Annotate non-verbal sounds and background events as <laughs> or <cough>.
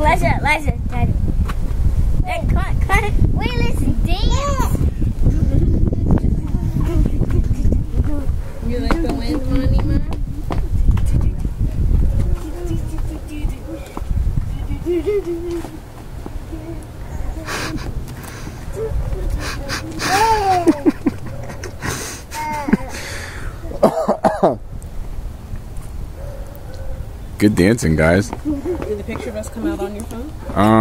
Pleasure, pleasure, Daddy. Hey, come on, come. Wait, listen, dance. You like the wind, Money, <laughs> Good dancing, guys. Did the picture of us come out on your phone? Um.